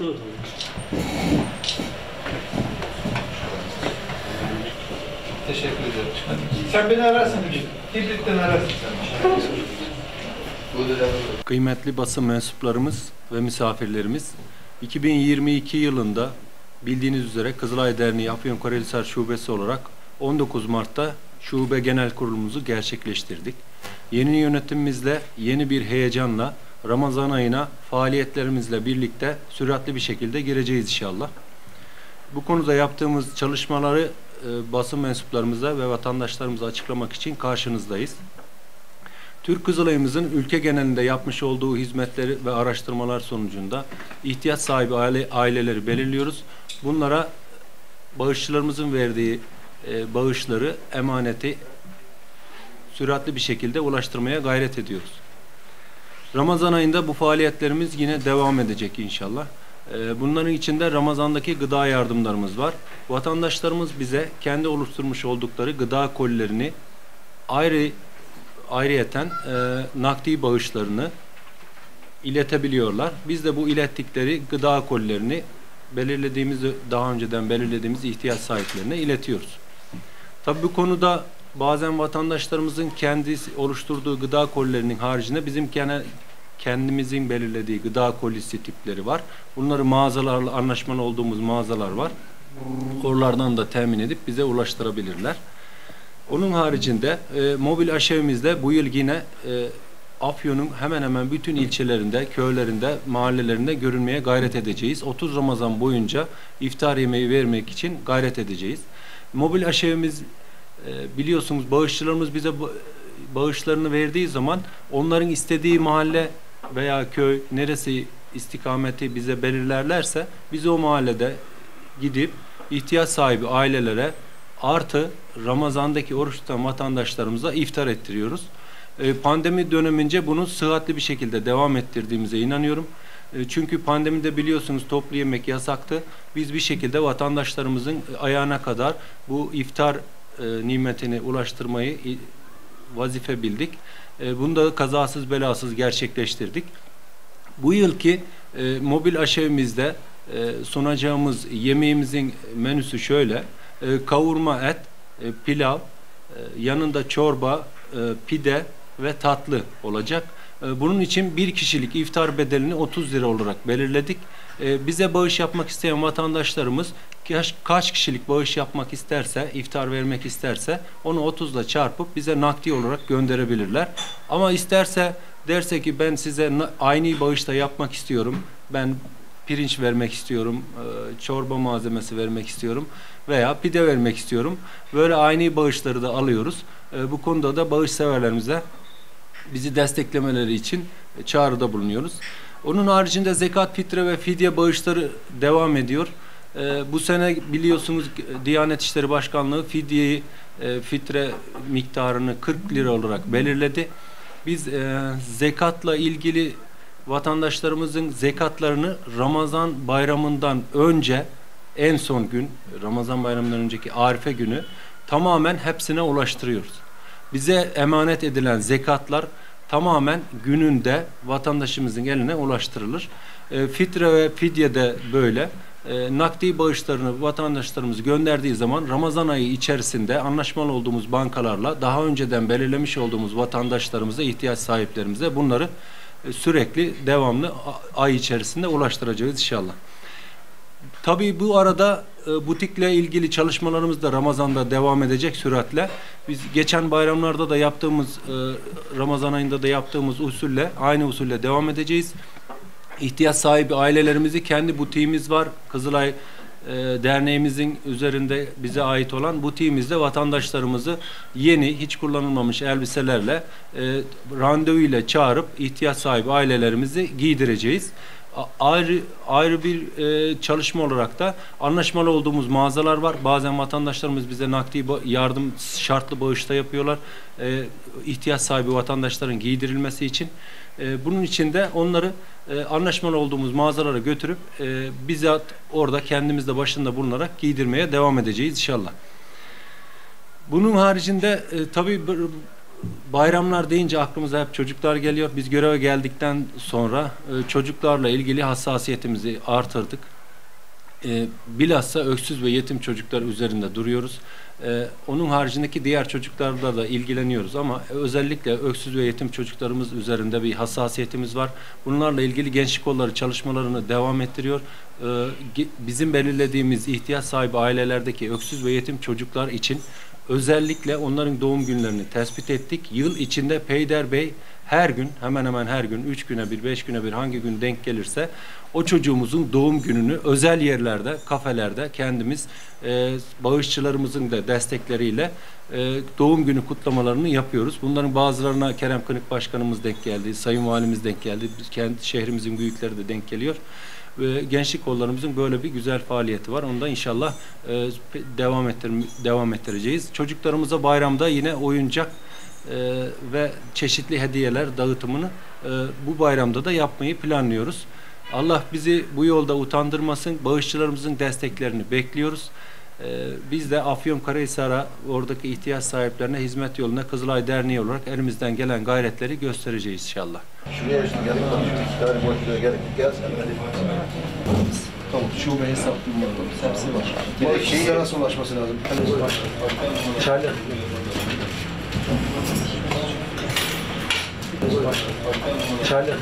Dur. Teşekkür. Hadi. Sen beni ararsın bir gün. Hibrit'ten ararsın sen. Kıymetli basın mensuplarımız ve misafirlerimiz 2022 yılında bildiğiniz üzere Kızılay Derneği Afyonkarahisar Şubesi olarak 19 Mart'ta şube genel kurulumuzu gerçekleştirdik. Yeni yönetimimizle, yeni bir heyecanla Ramazan ayına faaliyetlerimizle birlikte süratli bir şekilde gireceğiz inşallah. Bu konuda yaptığımız çalışmaları e, basın mensuplarımıza ve vatandaşlarımıza açıklamak için karşınızdayız. Türk Kızılay'ımızın ülke genelinde yapmış olduğu hizmetleri ve araştırmalar sonucunda ihtiyaç sahibi aile, aileleri belirliyoruz. Bunlara bağışçılarımızın verdiği e, bağışları, emaneti süratli bir şekilde ulaştırmaya gayret ediyoruz. Ramazan ayında bu faaliyetlerimiz yine devam edecek inşallah. E, bunların içinde Ramazan'daki gıda yardımlarımız var. Vatandaşlarımız bize kendi oluşturmuş oldukları gıda kolilerini ayrı ayrıyeten e, nakdi bağışlarını iletebiliyorlar. Biz de bu ilettikleri gıda kolilerini belirlediğimiz daha önceden belirlediğimiz ihtiyaç sahiplerine iletiyoruz. Tabii bu konuda bazen vatandaşlarımızın kendisi oluşturduğu gıda kolilerinin haricinde bizim kendimizin belirlediği gıda kolisi tipleri var. Bunları mağazalarla anlaşmalı olduğumuz mağazalar var. Oralardan da temin edip bize ulaştırabilirler. Onun haricinde e, mobil aşevimizde bu yıl yine e, Afyon'un hemen hemen bütün ilçelerinde, köylerinde, mahallelerinde görünmeye gayret edeceğiz. 30 Ramazan boyunca iftar yemeği vermek için gayret edeceğiz. Mobil aşevimiz e, biliyorsunuz bağışçılarımız bize ba- bağışlarını verdiği zaman onların istediği mahalle veya köy neresi istikameti bize belirlerlerse biz o mahallede gidip ihtiyaç sahibi ailelere artı Ramazan'daki oruç tutan vatandaşlarımıza iftar ettiriyoruz. E, Pandemi dönemince bunu sıhhatli bir şekilde devam ettirdiğimize inanıyorum. E, Çünkü pandemide biliyorsunuz toplu yemek yasaktı. Biz bir şekilde vatandaşlarımızın ayağına kadar bu iftar e, nimetini ulaştırmayı vazife bildik. E, Bunu da kazasız belasız gerçekleştirdik. Bu yılki e, mobil aşevimizde e, sunacağımız yemeğimizin menüsü şöyle. E, kavurma et, e, pilav, e, yanında çorba, e, pide ve tatlı olacak. E, bunun için bir kişilik iftar bedelini 30 lira olarak belirledik. E, bize bağış yapmak isteyen vatandaşlarımız kaç, kaç kişilik bağış yapmak isterse, iftar vermek isterse onu 30 ile çarpıp bize nakdi olarak gönderebilirler. Ama isterse derse ki ben size aynı bağışta yapmak istiyorum. Ben pirinç vermek istiyorum, e, çorba malzemesi vermek istiyorum veya pide vermek istiyorum. Böyle aynı bağışları da alıyoruz. E, Bu konuda da bağış severlerimize bizi desteklemeleri için çağrıda bulunuyoruz. Onun haricinde zekat, fitre ve fidye bağışları devam ediyor. E, bu sene biliyorsunuz Diyanet İşleri Başkanlığı fidyeyi, e, fitre miktarını 40 lira olarak belirledi. Biz e, zekatla ilgili vatandaşlarımızın zekatlarını Ramazan bayramından önce en son gün Ramazan bayramından önceki Arife günü tamamen hepsine ulaştırıyoruz. Bize emanet edilen zekatlar tamamen gününde vatandaşımızın eline ulaştırılır. E, fitre ve fidye de böyle. E, nakdi bağışlarını vatandaşlarımız gönderdiği zaman Ramazan ayı içerisinde anlaşmalı olduğumuz bankalarla daha önceden belirlemiş olduğumuz vatandaşlarımıza, ihtiyaç sahiplerimize bunları e, sürekli devamlı ay içerisinde ulaştıracağız inşallah. Tabii bu arada e, butikle ilgili çalışmalarımız da Ramazan'da devam edecek süratle. Biz geçen bayramlarda da yaptığımız e, Ramazan ayında da yaptığımız usulle aynı usulle devam edeceğiz. İhtiyaç sahibi ailelerimizi kendi butiğimiz var. Kızılay e, derneğimizin üzerinde bize ait olan butiğimizde vatandaşlarımızı yeni hiç kullanılmamış elbiselerle e, randevu ile çağırıp ihtiyaç sahibi ailelerimizi giydireceğiz. Ayrı ayrı bir e, çalışma olarak da anlaşmalı olduğumuz mağazalar var. Bazen vatandaşlarımız bize nakdi yardım şartlı bağışta yapıyorlar. E, ihtiyaç sahibi vatandaşların giydirilmesi için. E, bunun için de onları e, anlaşmalı olduğumuz mağazalara götürüp e, bizzat orada kendimizde başında bulunarak giydirmeye devam edeceğiz inşallah. Bunun haricinde e, tabii Bayramlar deyince aklımıza hep çocuklar geliyor. Biz göreve geldikten sonra e, çocuklarla ilgili hassasiyetimizi artırdık. E, bilhassa öksüz ve yetim çocuklar üzerinde duruyoruz. E, onun haricindeki diğer çocuklarla da ilgileniyoruz ama özellikle öksüz ve yetim çocuklarımız üzerinde bir hassasiyetimiz var. Bunlarla ilgili gençlik kolları çalışmalarını devam ettiriyor. Bizim belirlediğimiz ihtiyaç sahibi ailelerdeki öksüz ve yetim çocuklar için özellikle onların doğum günlerini tespit ettik. Yıl içinde Peyder Bey her gün hemen hemen her gün 3 güne bir 5 güne bir hangi gün denk gelirse o çocuğumuzun doğum gününü özel yerlerde kafelerde kendimiz e, bağışçılarımızın da destekleriyle e, doğum günü kutlamalarını yapıyoruz. Bunların bazılarına Kerem Kınık Başkanımız denk geldi, Sayın Valimiz denk geldi, kendi şehrimizin büyükleri de denk geliyor. Gençlik kollarımızın böyle bir güzel faaliyeti var. Onu da inşallah e, devam ettir devam ettireceğiz. Çocuklarımıza bayramda yine oyuncak e, ve çeşitli hediyeler dağıtımını e, bu bayramda da yapmayı planlıyoruz. Allah bizi bu yolda utandırmasın. Bağışçılarımızın desteklerini bekliyoruz. E, biz de Afyonkarahisar'a oradaki ihtiyaç sahiplerine hizmet yoluna Kızılay Derneği olarak elimizden gelen gayretleri göstereceğiz inşallah. Şuraya işte gelip bak iki tane boşluğa gelsen. Tamam, şube hesap numarası, hepsi var. Bu şeyi nasıl ulaşması lazım? Çaylar. Çaylar.